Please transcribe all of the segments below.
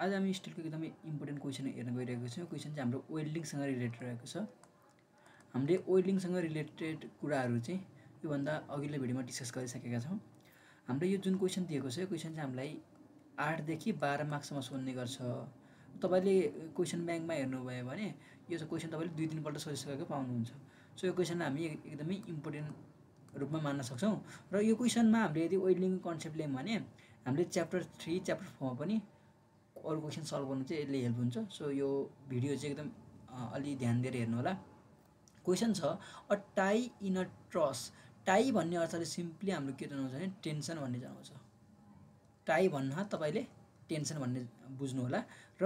आज हामी स्टिलको एकदमै इम्पोर्टेन्ट क्वेसन हेर्न गइरहेको छौँ। क्वेसन चाहिँ हाम्रो वेल्डिङसँग रिलेटेड रहेको छ। हामीले वेल्डिङसँग रिलेटेड कुराहरू चाहिँ योभन्दा अघिल्लो भिडियोमा डिस्कस गरिसकेका छौँ। हाम्रो यो जुन क्वेसन दिएको छ यो क्वेसन चाहिँ हामीलाई आठदेखि बाह्र मार्क्ससम्म सोध्ने गर्छ। तपाईँले क्वेसन ब्याङ्कमा हेर्नुभयो भने यो क्वेसन तपाईँले दुई तिनपल्ट सोधिसकेको पाउनुहुन्छ। सो यो क्वेसन हामी एकदमै इम्पोर्टेन्ट रूपमा मान्न सक्छौँ। र यो क्वेसनमा हामीले यदि वेल्डिङको कन्सेप्ट ल्यायौँ भने हामीले च्याप्टर थ्री च्याप्टर फोरमा पनि अरू क्वेसन सल्भ गर्नु चाहिँ यसले हेल्प हुन्छ। सो यो भिडियो चाहिँ एकदम अलि ध्यान दिएर हेर्नु होला। क्वेसन छ a tie in a truss? Tie भन्ने अर्थले सिम्पली हाम्रो के जनाउँछ भने टेन्सन भन्ने जनाउँछ टाई भन्न तपाईँले टेन्सन भन्ने बुझ्नु होला। र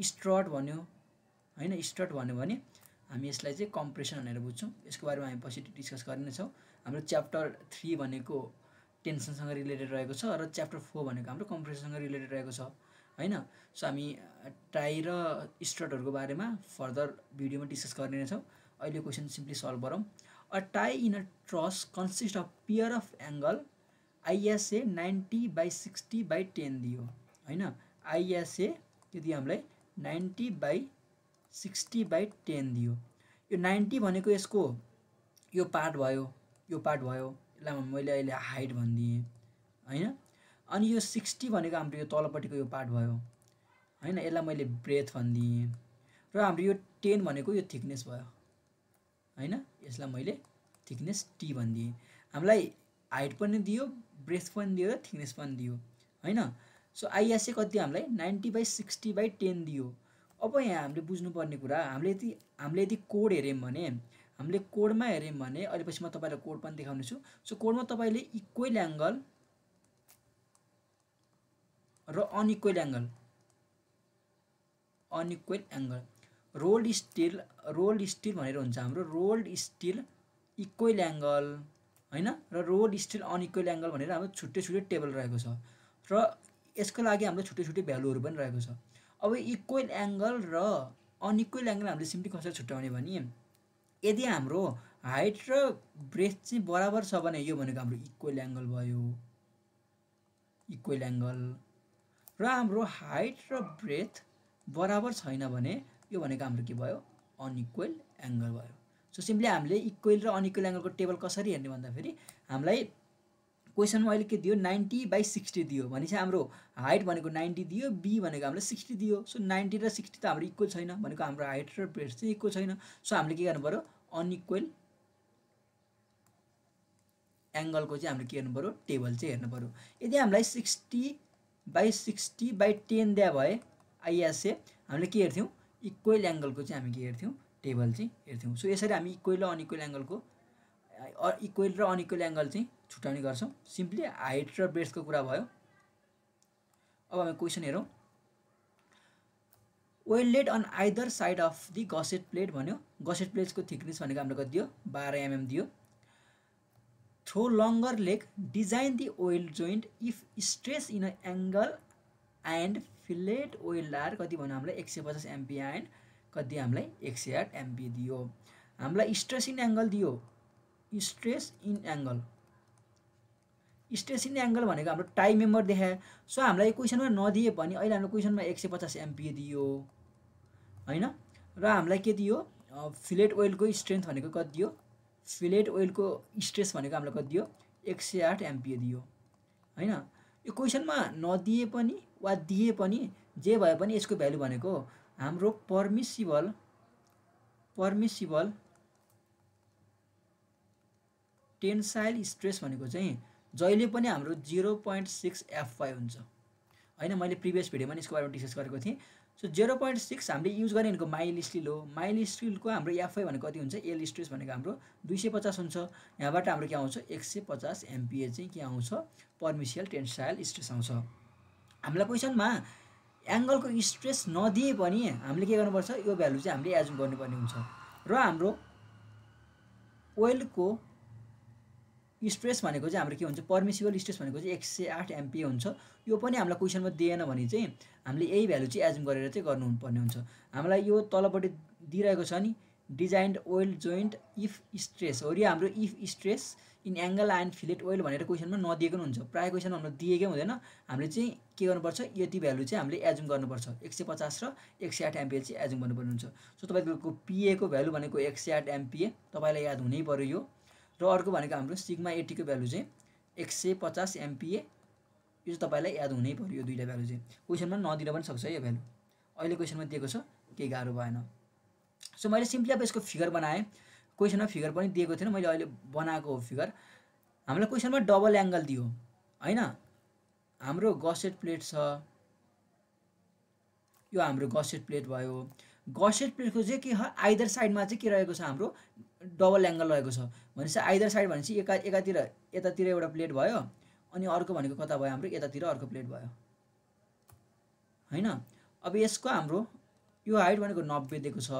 स्ट्रट भन्यो होइन स्ट्रट भन्यो भने हामी यसलाई चाहिँ कम्प्रेसन भनेर बुझ्छौँ। यसको बारेमा हामी पछि डिस्कस गरिनेछौँ। हाम्रो च्याप्टर थ्री भनेको टेन्सनसँग रिलेटेड रहेको छ र च्याप्टर फोर भनेको हाम्रो कम्प्रेसनसँग रिलेटेड रहेको छ। होइन? सो हामी टाई र स्ट्रटहरूको बारेमा फर्दर भिडियोमा डिस्कस गर्ने छौँ। अहिले क्वेसन सिम्पली सल्भ गरौँ। A tie in a truss consist of pair of angle ISA ninety by sixty by ten दियो होइन? आइएसए त्यो दियो हामीलाई ninety by sixty by ten दियो। यो नाइन्टी भनेको यसको यो पार्ट भयो यो पार्ट भयो यसलाई मैले अहिले हाइट भनिदिएँ होइन? अनि यो सिक्सटी भनेको हाम्रो यो तलपट्टिको यो पार्ट भयो। होइन यसलाई मैले ब्रेथ भनिदिएँ। र हाम्रो यो टेन भनेको यो थिकनेस भयो। होइन यसलाई मैले थिकनेस टी भनिदिएँ। हामीलाई हाइट पनि दियो ब्रेथ पनि दियो र थिकनेस पनि दियो। होइन सो आइएसए कति हामीलाई? Ninety by sixty by ten दियो। अब यहाँ हामीले बुझ्नुपर्ने कुरा हामीले यदि हामीले यदि कोड हेऱ्यौँ भने हामीले कोडमा हेऱ्यौँ भने अहिले पछि म तपाईँलाई कोड पनि देखाउने छु सो कोडमा तपाईँले इक्वेल एङ्गल र unequal angle unequal angle rolled steel rolled steel भनेर हुन्छ हाम्रो रोल्ड स्टिल इक्वेल एङ्गल होइन? र रोल्ड स्टिल अनइक्वेल एङ्गल भनेर हाम्रो छुट्टै छुट्टै टेबल रहेको छ। र यसको लागि हाम्रो छुट्टै छुट्टै भ्यालुहरू पनि रहेको छ। अब इक्वेल एङ्गल र अनइक्वेल एङ्गल हामीले सिम्पली कसरी छुट्याउने भने यदि हाम्रो हाइट र ब्रेथ चाहिँ बराबर छ भने यो भनेको हाम्रो इक्वेल एङ्गल भयो। इक्वेल एङ्गल र हाम्रो हाइट र ब्रेथ बराबर छैन भने यो भनेको हाम्रो के भयो? अनइक्वेल एङ्गल भयो। सो सिम्पली हामीले इक्वेल र अनइक्वेल एङ्गलको टेबल कसरी हेर्ने भन्दाखेरि हामीलाई क्वेसनमा अहिले के दियो? नाइन्टी बाई सिक्सटी दियो। भनेपछि हाम्रो हाइट भनेको नाइन्टी दियो बी भनेको हामीलाई सिक्सटी दियो। सो नाइन्टी र सिक्सटी त हाम्रो इक्वल छैन भनेको हाम्रो हाइट र ब्रेथ चाहिँ इक्वल छैन। सो हामीले के गर्नु पऱ्यो अनइक्वेल एङ्गलको चाहिँ हामीले के गर्नु पऱ्यो टेबल चाहिँ हेर्नु पऱ्यो यदि हामीलाई sixty by sixty by ten दिए भए आइएसए हामीले के हेर्थ्यौँ? इक्वेल एङ्गलको चाहिँ हामी के हेर्थ्यौँ? टेबल चाहिँ हेर्थ्यौँ। सो यसरी हामी इक्वेल र अनइक्वेल एङ्गलको इक्वेल र अनइक्वेल एङ्गल चाहिँ छुट्याउने गर्छौँ। सिम्पली हाइट र ब्रेथको कुरा भयो। अब हामी क्वेसन हेरौँ। Welded on either side of the gusset plate भन्यो। गसेट प्लेट्सको थिकनेस भनेको हाम्रो कति दियो बाह्र एमएम दियो। Through longer leg design the weld joint if stress in a angle and fillet weld are कति भन्यो हामीलाई? एक सय पचास एमपी एन्ड कति हामीलाई? एक सय आठ एमपी दियो। हामीलाई स्ट्रेस इन एङ्गल दियो। Stress in angle stress in angle भनेको हाम्रो टाई मेम्बर देखायो। सो हामीलाई क्वेसनमा नदिए पनि अहिले हाम्रो क्वेसनमा एक सय पचास एमपी दियो। होइन? र हामीलाई के दियो? फिलेट ओइलको स्ट्रेन्थ भनेको कति दियो? फिलेट ओइलको स्ट्रेस भनेको हामीलाई कति दियो? एक सय आठ एमपिए दियो। होइन? यो क्वेसनमा नदिए पनि वा दिए पनि जे भए पनि यसको भ्यालु भनेको हाम्रो पर्मिसिबल पर्मिसिबल टेन्साइल स्ट्रेस भनेको चाहिँ जहिले पनि हाम्रो zero point six F five हुन्छ। होइन? मैले प्रिभियस भिडियोमा यसको बारेमा डिस्कस गरेको थिएँ। सो जेरो पोइन्ट सिक्स हामीले युज गर्ने भनेको माइल स्टिल हो माइल स्टिलको हाम्रो एफआई भनेको कति हुन्छ? एल स्ट्रेस भनेको हाम्रो दुई सय पचास हुन्छ। यहाँबाट हाम्रो के आउँछ? एक सय पचास एमपिए चाहिँ के आउँछ? पर्मिसियल टेन्साइल स्ट्रेस आउँछ। हामीलाई क्वेसनमा एङ्गलको स्ट्रेस नदिए पनि हामीले के गर्नुपर्छ? यो भ्यालु चाहिँ हामीले एजुम गर्नुपर्ने हुन्छ। र हाम्रो ओइलको स्ट्रेस भनेको चाहिँ हाम्रो के हुन्छ? पर्मिसिबल स्ट्रेस भनेको चाहिँ एक सय आठ एमपिए हुन्छ। यो पनि हामीलाई क्वेसनमा दिएन भने चाहिँ हामीले यही भ्यालु चाहिँ एजुम गरेर चाहिँ गर्नुपर्ने हुन्छ। हामीलाई यो तलपट्टि दिइरहेको छ नि designed weld joint if stress हो हाम्रो if stress in angle and fillet weld भनेर क्वेसनमा नदिएको पनि हुन्छ। प्रायः क्वेसनमा हाम्रो दिएकै हुँदैन। हामीले चाहिँ के गर्नुपर्छ? यति भ्यालु चाहिँ हामीले एजुम गर्नुपर्छ। एक सय पचास र एक सय आठ एमपिए चाहिँ एजुम गर्नुपर्ने हुन्छ। सो तपाईँको पिएको भ्यालु भनेको एक सय आठ एमपिए तपाईँलाई याद हुनै पऱ्यो यो। र अर्को भनेको हाम्रो सिग्मा एटीको भ्यालु चाहिँ एक सय पचास एमपिए यो चाहिँ तपाईँलाई याद हुनै पऱ्यो यो दुइटा भ्यालु चाहिँ। क्वेसनमा नदिन पनि सक्छ यो भ्यालु अहिले क्वेसनमा दिएको छ केही गाह्रो भएन। सो मैले सिम्पली अब यसको फिगर बनाएँ। क्वेसनमा फिगर पनि दिएको थिएन मैले अहिले बनाएको हो फिगर हामीलाई क्वेसनमा डबल एङ्गल दियो होइन? हाम्रो गसेट प्लेट छ। यो हाम्रो गसेट प्लेट भयो। गसेट प्लेटको चाहिँ के आइदर साइडमा चाहिँ के रहेको छ हाम्रो? डबल एङ्गल रहेको छ। भनेपछि आइदर साइड भनेपछि एका एकातिर यतातिर एउटा प्लेट भयो अनि अर्को भनेको कता भयो हाम्रो? यतातिर अर्को प्लेट भयो। होइन? अब यसको हाम्रो यो हाइट भनेको नब्बे दिएको छ।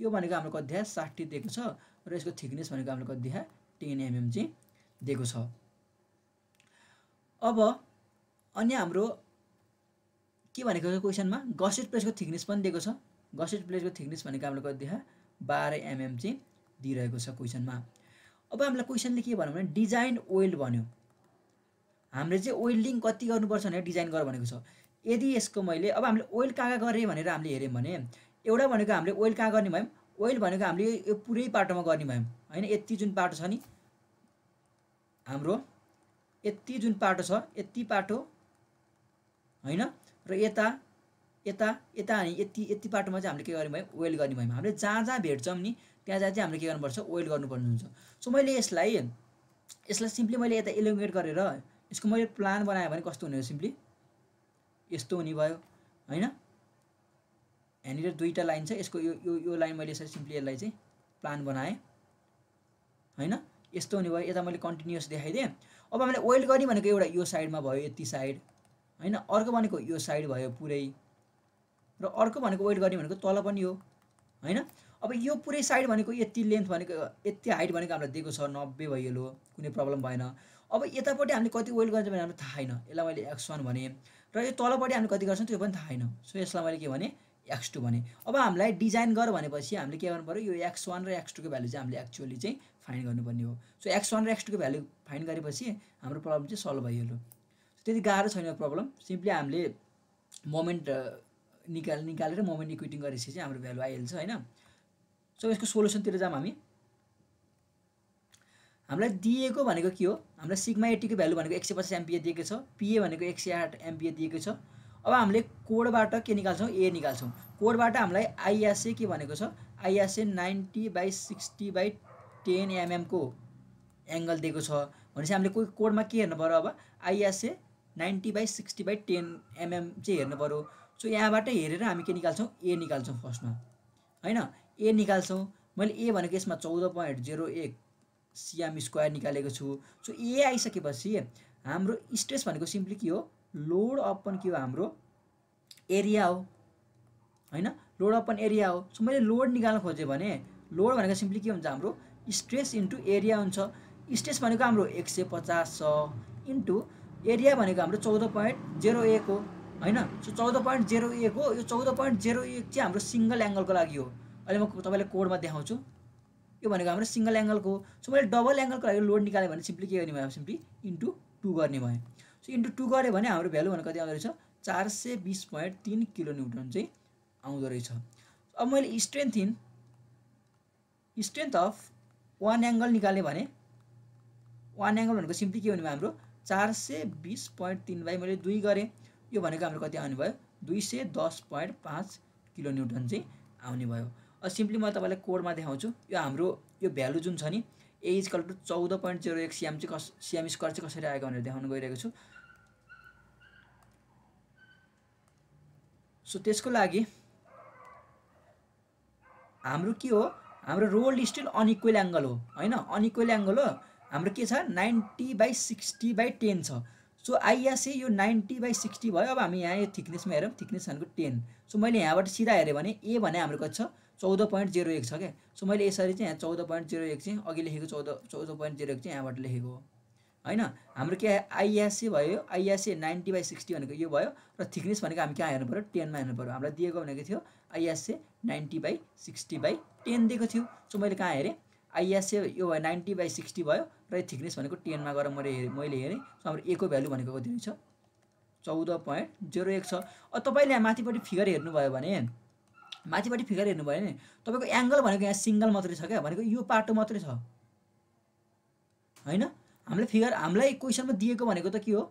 यो भनेको हाम्रो कति देखा साठी दिएको छ। र यसको थिकनेस भनेको हाम्रो कति देखा टेन एमएम चाहिँ दिएको छ। अब अनि हाम्रो के भनेको छ क्वेसनमा? गसेट प्लेसको थिकनेस पनि दिएको छ। गसेट प्लेसको थिकनेस भनेको हाम्रो कति देखा? बाह्र एमएम चाहिँ दिइरहेको छ क्वेसनमा। अब हामीलाई क्वेसनले के भन्यो भने डिजाइन ओइल भन्यो। हामीले चाहिँ ओइलिङ कति गर्नुपर्छ भनेर डिजाइन गर भनेको छ। यदि यसको मैले अब हामीले ओइल कहाँ कहाँ गरेँ भनेर हामीले हेऱ्यौँ भने एउटा भनेको हामीले ओइल कहाँ गर्ने भयौँ? ओइल भनेको हामीले यो पुरै पाटोमा गर्ने भयौँ। होइन यति जुन पाटो छ नि हाम्रो यति जुन पाटो छ यति पाटो होइन र यता यता यता अनि यति यति पाटोमा चाहिँ हामीले के गर्ने भयौँ ओइल गर्ने भयौँ। हामीले जहाँ जहाँ भेट्छौँ नि त्यहाँ जहाँ चाहिँ हामीले के गर्नुपर्छ ओइल गर्नुपर्ने हुन्छ। सो मैले यसलाई यसलाई सिम्पली मैले यता इलोमिनेट गरेर यसको मैले प्लान बनाएँ भने कस्तो हुने हो सिम्पली? यस्तो हुने भयो होइन? यहाँनिर दुईवटा लाइन छ यसको यो यो यो लाइन मैले यसरी सिम्पली यसलाई चाहिँ प्लान बनाएँ होइन? यस्तो हुने भयो यता मैले कन्टिन्युस देखाइदिएँ। अब हामीले ओइल गर्ने भनेको एउटा यो साइडमा भयो यति साइड होइन? अर्को भनेको यो साइड भयो पुरै। र अर्को भनेको ओइल गर्ने भनेको तल पनि हो होइन? अब यो पुरै साइड भनेको यति लेन्थ भनेको यति हाइट भनेको हामीलाई दिएको छ नब्बे भइहाल्यो कुनै प्रब्लम भएन। अब यतापट्टि हामीले कति ओइल गर्छ भने हामीलाई थाहा छैन। यसलाई मैले एक्स वान भने र यो तलपट्टि हामीले कति गर्छौँ त्यो पनि थाहा छैन। सो यसलाई मैले के भने एक्स टू भने। अब हामीलाई डिजाइन गर भनेपछि हामीले के गर्नु पऱ्यो यो एक्स वान र एक्स टूको भ्यालु चाहिँ हामीले एक्चुअली चाहिँ फाइन गर्नुपर्ने हो। सो एक्स वान र एक्स टूको भ्यालु फाइन गरेपछि हाम्रो प्रब्लम चाहिँ सल्भ भइहाल्यो त्यति गाह्रो छैन प्रब्लम। सिम्पली हामीले मोमेन्ट निकाल निकालेर मोमेन्ट इक्विटिङ गरेपछि चाहिँ हाम्रो भ्यालु आइहाल्छ होइन? सो यसको सोल्युसनतिर जाऊँ हामी। हामीलाई दिएको भनेको के हो? हामीलाई सिग्मा एटीको भ्यालु भनेको एक सय पचास एमपिए दिएको छ पिए भनेको एक सय आठ एमपिए दिएको छ। अब हामीले कोडबाट के निकाल्छौँ? ए निकाल्छौँ। कोडबाट हामीलाई आइएसए के भनेको छ? ISA ninety by sixty by ten एमएमको angle दिएको छ। भनेपछि हामीले कोही कोडमा के हेर्नु पऱ्यो अब? ISA ninety by sixty by ten mm चाहिँ हेर्नु पऱ्यो सो यहाँबाट हेरेर हामी के निकाल्छौँ? ए निकाल्छौँ फर्स्टमा। होइन? ए निकाल्छौँ। मैले ए भनेको यसमा चौध पोइन्ट जेरो एक सिएम स्क्वायर निकालेको छु। सो ए आइसकेपछि हाम्रो स्ट्रेस भनेको सिम्पली के हो? लोड अपन के हो हाम्रो? एरिया हो। होइन? लोड अपन एरिया हो। सो मैले लोड निकाल्न खोजेँ भने लोड भनेको सिम्पली के हुन्छ हाम्रो? स्ट्रेस इन्टु एरिया हुन्छ। स्ट्रेस भनेको हाम्रो एक सय पचास छ। इन्टु एरिया भनेको हाम्रो चौध पोइन्ट जेरो एक हो। होइन? सो चौध पोइन्ट जेरो एक हो। यो चौध पोइन्ट जेरो एक चाहिँ हाम्रो सिङ्गल एङ्गलको लागि हो। अहिले म तपाईँलाई कोडमा देखाउँछु। यो भनेको हाम्रो सिङ्गल एङ्गलको हो। सो मैले डबल एङ्गलको लागि लोड निकालेँ भने सिम्पली के गर्ने भयो? सिम्पली इन्टु टू गर्ने भयो। सो इन्टु टू गऱ्यो भने हाम्रो भ्यालु भनेको कति आउँदो रहेछ? चार सय बिस पोइन्ट तिन किलो न्युटन चाहिँ आउँदो रहेछ। अब मैले strength in strength of one angle निकालेँ भने वान एङ्गल भनेको सिम्पली के हुने भयो हाम्रो? चार सय बिस पोइन्ट तिन बाई मैले दुई गरेँ। यो भनेको हाम्रो कति आउने भयो? दुई सय दस पोइन्ट पाँच किलो न्युटन चाहिँ आउने भयो। अब सिम्पली म तपाईँलाई कोडमा देखाउँछु। यो हाम्रो यो भ्यालु जुन छ नि ए इजकल टु चौध पोइन्ट जेरो एक सिएम चाहिँ कस सिएम स्क्वायर चाहिँ कसरी आएको भनेर देखाउनु गइरहेको छु। सो त्यसको लागि हाम्रो के हो? हाम्रो रोल्ड स्टिल अनइक्वेल एङ्गल हो होइन? अनइक्वेल एङ्गल हो। हाम्रो के छ? Ninety by sixty by ten छ। सो आइएसए यो नाइन्टी बाई सिक्सटी भयो अब हामी यहाँ यो थिकनेसमा हेरौँ। थिकनेस भनेको टेन सो मैले यहाँबाट सिधा हेरेँ भने ए भने हाम्रो कति छ? चौध पोइन्ट जेरो एक छ क्या सो मैले यसरी चाहिँ यहाँ चौध पोइन्ट जेरो एक चाहिँ अघि लेखेको चौध चौध पोइन्ट जेरो एक चाहिँ यहाँबाट लेखेको हो। होइन? हाम्रो के आइएसए भयो। आइएसए नाइन्टी बाई सिक्सटी भनेको यो भयो। र थिकनेस भनेको हामी कहाँ हेर्नु पऱ्यो टेनमा हेर्नु पऱ्यो हामीलाई दिएको भनेको थियो ISA ninety by sixty by ten दिएको थियो। सो मैले कहाँ हेरेँ? आइएसए यो भयो नाइन्टी बाई सिक्सटी भयो र यो थिकनेस भनेको टेनमा गएर मैले हेरेँ मैले हेरेँ। सो हाम्रो एको भ्यालु भनेको कति रहेछ? चौध पोइन्ट जेरो एक छ। तपाईँले यहाँ माथिपट्टि फिगर हेर्नुभयो भने माथिपट्टि फिगर हेर्नुभयो भने तपाईँको एङ्गल भनेको यहाँ सिङ्गल मात्रै छ क्या? भनेको यो पाटो मात्रै छ। होइन? हामीलाई फिगर हामीलाई क्वेसनमा दिएको भनेको त के हो?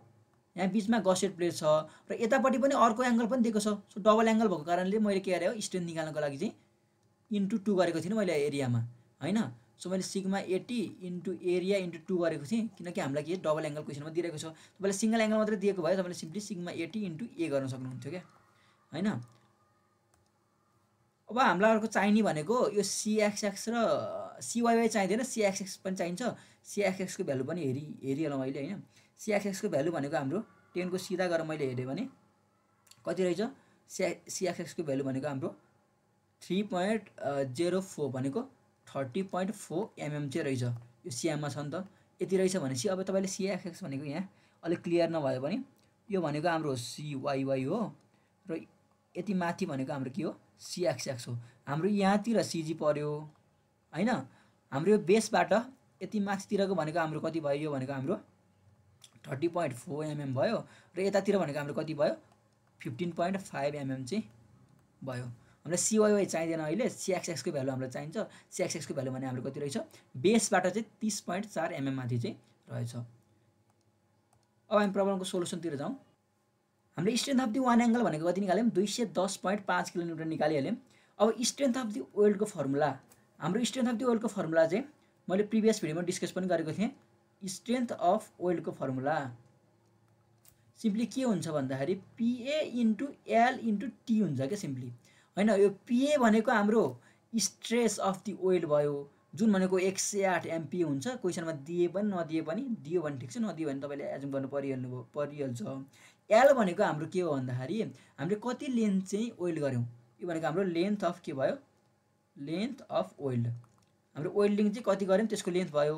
यहाँ बिचमा गसेट प्लेट छ र यतापट्टि पनि अर्को एङ्गल पनि दिएको छ। सो डबल एङ्गल भएको कारणले मैले के गरेँ हो? स्ट्रेन्थ निकाल्नको लागि चाहिँ इन्टु टू गरेको थिइनँ मैले एरियामा होइन? सो मैले sigma AT into area into two गरेको थिएँ किनकि हामीलाई के डबल एङ्गल क्वेसनमा दिइरहेको छ। तपाईँले सिङ्गल एङ्गल मात्रै दिएको भए तपाईँले simply sigma AT into A गर्न सक्नुहुन्थ्यो क्या? होइन? अब हामीलाई अर्को चाहिने भनेको यो सिएक्सएक्स र सिवाइवाई चाहिँदैन सिएक्सएक्स पनि चाहिन्छ। सिएक्सएक्सको भ्यालु पनि हेरि हेरिहालौँ अहिले होइन? सिएक्सएक्सको भ्यालु भनेको हाम्रो टेनको सिधा गरेर मैले हेरेँ भने कति रहेछ? सिए सिएक्सएक्सको भ्यालु भनेको हाम्रो थ्री पोइन्ट जेरो फोर भनेको थर्टी पोइन्ट फोर एमएम चाहिँ रहेछ। यो सिएममा छ नि त। यति रहेछ भनेपछि अब तपाईँले सिएक्सएक्स भनेको यहाँ अलिक क्लियर नभयो भने यो भनेको हाम्रो सिवाइवाई हो र यति माथि भनेको हाम्रो के हो? सिएक्सएक्स हो। हाम्रो यहाँतिर सिजी पऱ्यो होइन? हाम्रो यो बेसबाट यति माथितिरको भनेको हाम्रो कति भयो? यो भनेको हाम्रो थर्टी पोइन्ट फोर एमएम भयो र यतातिर भनेको हाम्रो कति भयो? फिफ्टिन पोइन्ट फाइभ एमएम चाहिँ भयो। हामीलाई सिवाइवाई चाहिँदैन अहिले सिएक्सएक्सको भ्यालु हामीलाई चाहिन्छ। सिएक्सएक्सको भ्यालु भने हाम्रो कति रहेछ? बेसबाट चाहिँ तिस पोइन्ट चार एमएम माथि चाहिँ रहेछ। अब हामी प्रब्लमको सोल्युसनतिर जाउँ। हामीले strength of the one angle भनेको कति निकाल्यौँ? दुई सय दस पोइन्ट पाँच किलोमिटर निकालिहाल्यौँ। अब स्ट्रेन्थ अफ दि ओइलको फर्मुला हाम्रो स्ट्रेन्थ अफ दि ओइलको फर्मुला चाहिँ मैले प्रिभियस भिडियोमा डिस्कस पनि गरेको थिएँ। स्ट्रेन्थ अफ ओइलको फर्मुला सिम्पली के हुन्छ भन्दाखेरि पिए इन्टु एल इन्टु टी हुन्छ क्या सिम्पली होइन यो पिए भनेको हाम्रो स्ट्रेस अफ दि ओइल भयो। जुन भनेको एक सय आठ एमपी हुन्छ क्वेसनमा दिए पनि नदिए पनि दियो भने ठिक छ नदियो भने तपाईँले एजुम गर्नु परिहाल्नु परिहाल्छ। एल भनेको हाम्रो के हो भन्दाखेरि हामीले कति लेन्थ चाहिँ ओइल गऱ्यौँ? यो भनेको हाम्रो लेन्थ अफ के भयो? लेन्थ अफ ओइल हाम्रो ओइल्डिङ चाहिँ कति गऱ्यौँ? त्यसको लेन्थ भयो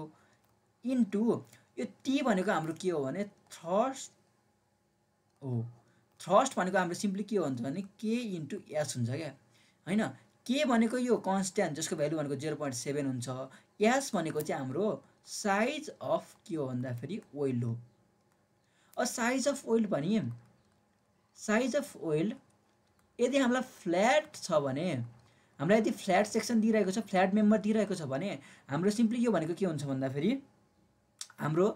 इन्टु यो टी भनेको हाम्रो के हो भने थ्रस्ट हो। थ्रस्ट भनेको हाम्रो सिम्पली के हो भन्छ भने के इन्टु एस हुन्छ क्या। होइन? के भनेको यो कन्सट्यान्ट जसको भ्यालु भनेको जेरो पोइन्ट सेभेन हुन्छ। एस भनेको चाहिँ हाम्रो साइज अफ के हो भन्दाखेरि ओइल हो। अ साइज अफ ओइल भने साइज अफ ओइल यदि हामीलाई फ्ल्याट छ भने हामीलाई यदि फ्ल्याट सेक्सन दिइरहेको छ फ्ल्याट मेम्बर दिइरहेको छ भने हाम्रो सिम्पली यो भनेको के हुन्छ भन्दाखेरि हाम्रो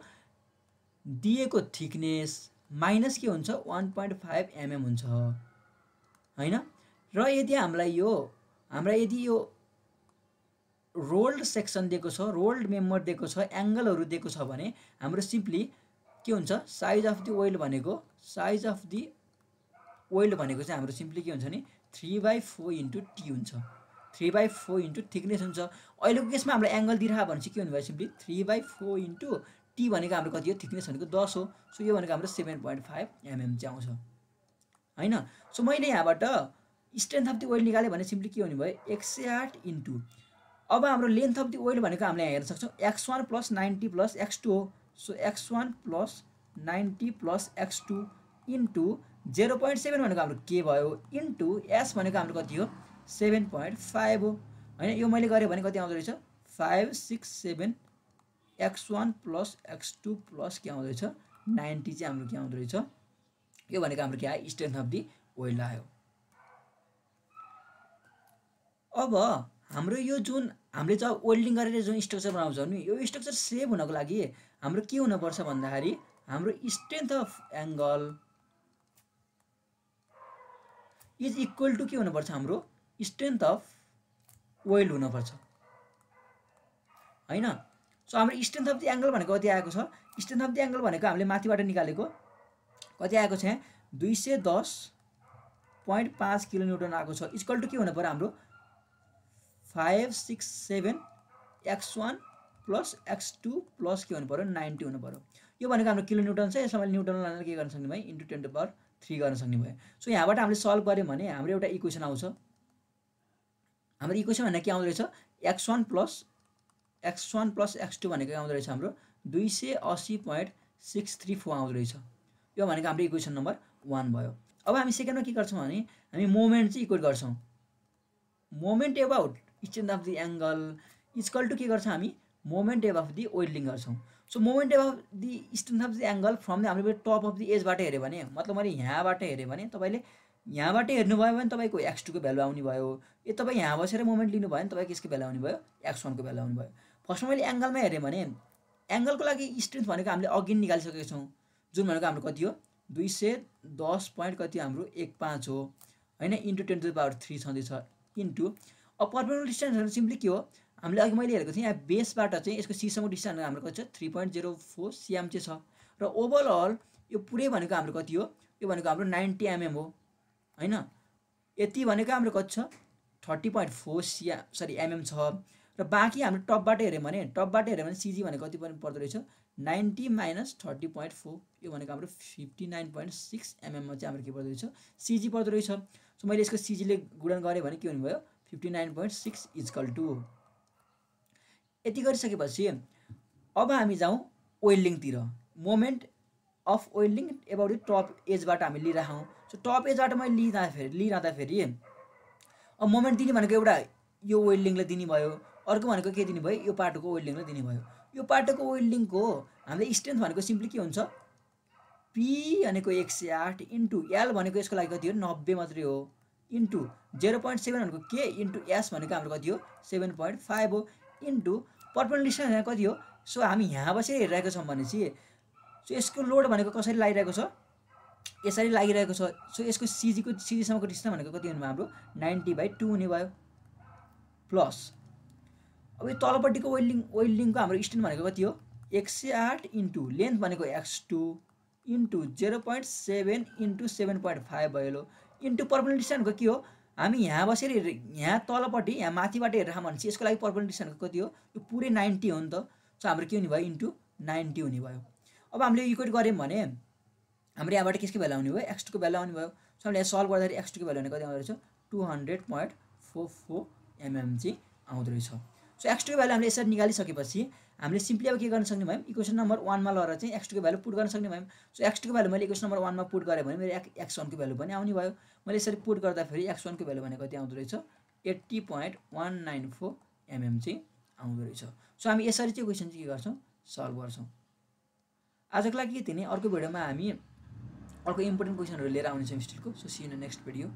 दिएको थिकनेस माइनस के हुन्छ? वान पोइन्ट फाइभ एमएम हुन्छ। होइन? र यदि हामीलाई यो हामीलाई यदि यो रोल्ड सेक्सन दिएको छ रोल्ड मेम्बर दिएको छ एङ्गलहरू दिएको छ भने हाम्रो सिम्पली के हुन्छ? साइज अफ दि ओइल भनेको साइज अफ दि ओइल भनेको चाहिँ हाम्रो सिम्पली के हुन्छ भने three by four into T हुन्छ। Three by four into thickness हुन्छ। अहिलेको केसमा हाम्रो एङ्गल दिइरह भने चाहिँ के हुनुभयो simply three by four into T भनेको हाम्रो कति हो? थिकनेस भनेको दस हो। सो यो भनेको हाम्रो सेभेन पोइन्ट फाइभ एमएम चाहिँ आउँछ। होइन? सो मैले यहाँबाट स्ट्रेन्थ अफ दि ओइल निकालेँ भने सिम्पली के हुने भयो? एक सय आठ इन्टु अब हाम्रो लेन्थ अफ दि ओइल भनेको हामीले यहाँ हेर्न सक्छौँ। X one plus ninety plus X two हो। So X one plus ninety plus X two into zero point seven भनेको हाम्रो के भयो? इन्टु एस भनेको हाम्रो कति हो? सेभेन पोइन्ट फाइभ हो। होइन? यो मैले गरेँ भने कति आउँदो रहेछ? Five six seven X one plus X two plus के आउँदो रहेछ नाइन्टी चाहिँ हाम्रो के आउँदो रहेछ? यो भनेको हाम्रो के आयो स्ट्रेन्थ अफ दि ओइल आयो अब हाम्रो यो जुन हामीले जब वेल्डिङ गरेर जुन स्ट्रक्चर बनाउँछौँ नि यो स्ट्रक्चर सेभ हुनको लागि हाम्रो के हुनुपर्छ भन्दाखेरि हाम्रो strength of angle is equal to के हुनुपर्छ हाम्रो? स्ट्रेन्थ अफ वेल्ड हुनुपर्छ। होइन? सो हाम्रो स्ट्रेन्थ अफ दि एङ्गल भनेको कति आएको छ? स्ट्रेन्थ अफ दि एङ्गल भनेको हामीले माथिबाट निकालेको कति आएको छ? यहाँ दुई सय दस पोइन्ट पाँच किलोमिटर आएको छ। इक्वल टु के हुनु पऱ्यो हाम्रो? Five six seven X one plus X two plus के हुनु पऱ्यो? नाइन्टी हुनु पऱ्यो। यो भनेको हाम्रो किलो न्युटन छ। यसमा मैले न्युटन लाएर के गर्न सक्ने भयो into ten to power three गर्न सक्ने भयो सो यहाँबाट हामीले सल्भ गऱ्यौँ भने हाम्रो एउटा इक्वेसन आउँछ। हाम्रो इक्वेसन भनेर के आउँदो रहेछ? X one plus X one plus X two भनेको आउँदो रहेछ हाम्रो दुई सय असी पोइन्ट सिक्स थ्री फोर आउँदो रहेछ। यो भनेको हाम्रो इक्वेसन नम्बर वान भयो। अब हामी सेकेन्डमा के गर्छौँ भने हामी मोमेन्ट चाहिँ इक्वेट गर्छौँ। Moment about strength of the angle is equal to के गर्छ हामी? मोमेन्ट एभ अफ दि वेल्डिङ गर्छौँ so moment एभ of the strength of the angle from the हामीले टप अफ दि एजबाट हेऱ्यो भने मतलब मैले यहाँबाट हेऱ्यो भने तपाईँले यहाँबाट हेर्नुभयो भने तपाईँको एक्स टूको भ्यालु आउने भयो। ए तपाईँ यहाँ बसेर मोमेन्ट लिनुभयो भने तपाईँको यसको भ्यालु आउने भयो? एक्स वानको भ्यालु आउने भयो। फर्स्टमा मैले एङ्गलमा हेरेँ भने एङ्गलको लागि स्ट्रेन्थ भनेको हामीले अघि निकालिसकेको छौँ। जुन भनेको हाम्रो कति हो? दुई सय दस पोइन्ट कति हाम्रो? एक पाँच हो। होइन? Into ten to the power three छँदैछ। इन्टु अब पर्पेन्डिकुलर डिस्टेन्सहरू सिम्पली के हो? हामीले अघि मैले हेरेको थिएँ यहाँ बेसबाट चाहिँ यसको सिसम्म डिस्टेन्स हाम्रो कति छ? Three point zero four cm चाहिँ छ। र ओभरअल यो पुरै भनेको हाम्रो कति हो? यो भनेको हाम्रो नाइन्टी एमएम हो। होइन? यति भनेको हाम्रो कति छ? थर्टी पोइन्ट फोर सिया सरी एमएम छ। र बाँकी हाम्रो टपबाट हेऱ्यौँ भने टपबाट हेऱ्यो भने सिजी भनेको कति पर्दो रहेछ? Ninety minus thirty point four यो भनेको हाम्रो फिफ्टी नाइन पोइन्ट सिक्स एमएममा चाहिँ हाम्रो के पर्दो रहेछ? सिजी पर्दो रहेछ। सो मैले यसको सिजीले गुणन गरेँ भने के हुनुभयो? Fifty nine point six is equal to. यति गरिसकेपछि अब हामी जाउँ वेल्डिङतिर। Moment of welding about top एजबाट हामी लिइराखौँ। सो टप एजबाट मैले लिइरहँदाखेरि लिइरहँदाखेरि अब मोमेन्ट दिने भनेको एउटा यो वेल्डिङलाई दिने भयो। अर्को भनेको के दिने भयो यो पाटोको वेल्डिङलाई दिने भयो यो पाटोको वेल्डिङको हामीले स्ट्रेन्थ भनेको सिम्पली के हुन्छ? पी भनेको एक सय आठ इन्टु एल भनेको यसको लागि कति हो? नब्बे मात्रै हो। इन्टु जेरो पोइन्ट सेभेन भनेको के? इन्टु एस भनेको हाम्रो कति हो? सेभेन पोइन्ट फाइभ हो। इन्टु पर्पल डिस्टेन्स कति हो? सो हामी यहाँ बसेर हेरिरहेको छौँ भनेपछि सो यसको लोड भनेको कसरी लागिरहेको छ? यसरी लागिरहेको छ। सो यसको सिजीको सिजीसम्मको डिस्टेन्स भनेको कति हुनु हाम्रो? नाइन्टी बाई टू हुने भयो। प्लस अब यो तलपट्टिको वेल्डिङ वेल्डिङको हाम्रो स्ट्यान्ड भनेको कति हो? एक सय आठ इन्टु लेन्थ भनेको X two into zero point seven into seven point five भयो। इन्टु पर्पल डिस्टेन्सको के हो? हामी यहाँ बसेर यहाँ तलपट्टि यहाँ माथिबाट हेरेर भनेपछि यसको लागि पर्पल डिस्टेन्सको कति हो? यो पुरै नाइन्टी हो नि त। सो हाम्रो के हुने भयो? इन्टु नाइन्टी हुने भयो। अब हामीले इक्वेट गऱ्यौँ भने हाम्रो यहाँबाट केसको भ्यालु आउने भयो? एक्स टूको भ्यालु आउने भयो। सो हामीले यहाँ सल्भ गर्दाखेरि एक्स टूको भ्यालु भने कति आउँदो रहेछ? Two hundred point four four mm चाहिँ आउँदो रहेछ। सो एक्स टूको भ्यालु हामीले यसरी निकालिसकेपछि हामीले सिम्पली अब के गर्न सक्ने भयौँ? इक्वेसन नम्बर वानमा लगेर चाहिँ एक्स टूको भ्यालु पुट गर्न सक्ने भयौँ। सो एक्स टूको भ्यालु मैले इक्वेसन नम्बर वानमा पुट गरेँ भने मेरो एक्स वानको भ्यालु पनि आउने भयो। मैले यसरी पुट गर्दाखेरि एक्स वानको भ्यालु भने कति आउँदो रहेछ? Eighty point one nine four mm चाहिँ आउँदो रहेछ। सो हामी यसरी चाहिँ क्वेसन चाहिँ के गर्छौँ? सल्भ गर्छौँ। आजको लागि यति नै। अर्को भिडियोमा हामी अर्को इम्पोर्टेन्ट क्वेसनहरू लिएर आउनेछौँ स्टिलको so see in next video